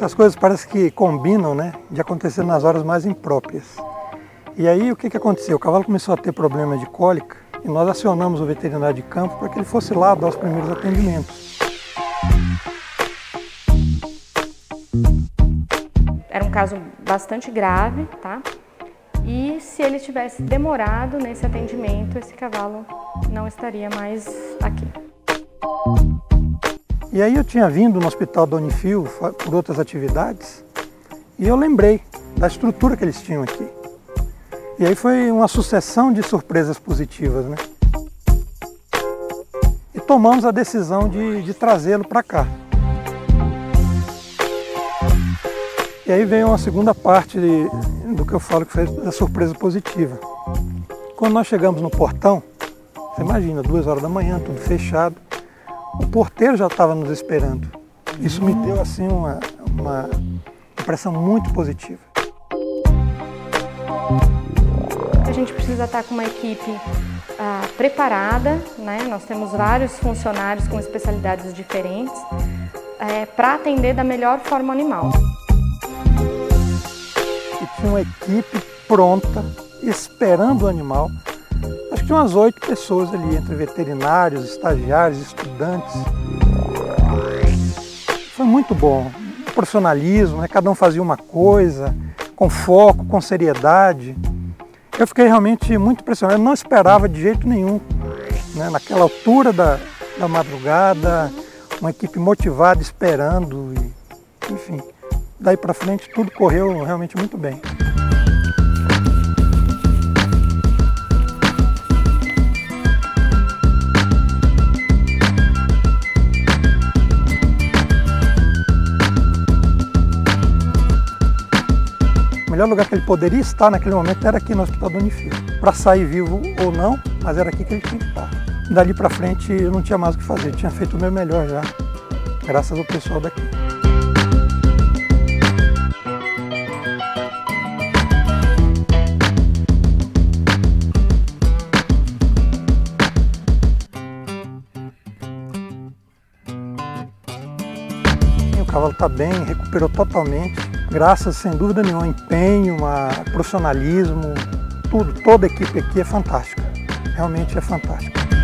Essas coisas parece que combinam, né? De acontecer nas horas mais impróprias. E aí o que, que aconteceu? O cavalo começou a ter problema de cólica e nós acionamos o veterinário de campo para que ele fosse lá dar os primeiros atendimentos. Era um caso bastante grave, tá? E se ele tivesse demorado nesse atendimento, esse cavalo não estaria mais aqui. E aí eu tinha vindo no hospital do Unifil por outras atividades e eu lembrei da estrutura que eles tinham aqui. E aí foi uma sucessão de surpresas positivas, né? E tomamos a decisão de, de trazê-lo para cá. E aí veio uma segunda parte de, do que eu falo que foi da surpresa positiva. Quando nós chegamos no portão, você imagina, duas horas da manhã, tudo fechado, o porteiro já estava nos esperando. Isso me deu assim uma, uma impressão muito positiva. A gente precisa estar com uma equipe ah, preparada, né? nós temos vários funcionários com especialidades diferentes, é, para atender da melhor forma o animal. E tinha uma equipe pronta, esperando o animal. Acho que tinha umas oito pessoas ali, entre veterinários, estagiários, estudantes. Foi muito bom. profissionalismo, né? cada um fazia uma coisa, com foco, com seriedade. Eu fiquei realmente muito impressionado, eu não esperava de jeito nenhum. Né? Naquela altura da, da madrugada, uma equipe motivada, esperando, e, enfim. Daí para frente tudo correu realmente muito bem. Melhor lugar que ele poderia estar naquele momento era aqui no Hospital do Unifil. Para sair vivo ou não, mas era aqui que ele tinha que estar. Dali para frente eu não tinha mais o que fazer, eu tinha feito o meu melhor já, graças ao pessoal daqui. O cavalo está bem, recuperou totalmente graças, sem dúvida nenhuma, ao empenho, a profissionalismo, tudo, toda a equipe aqui é fantástica. Realmente é fantástica.